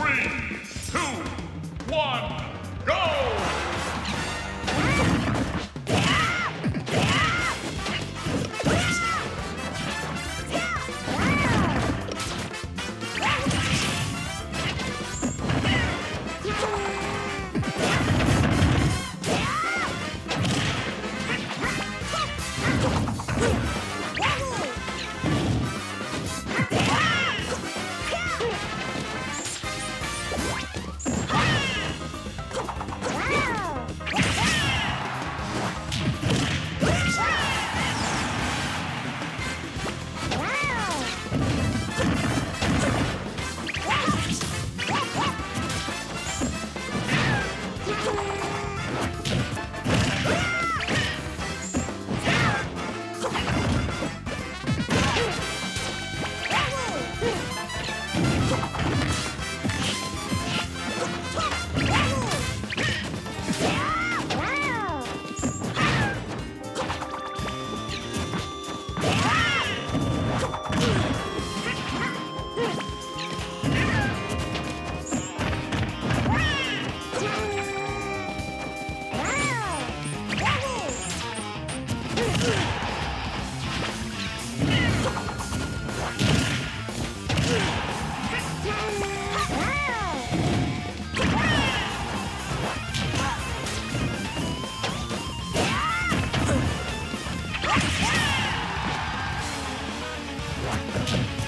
Three, two, one, Wow.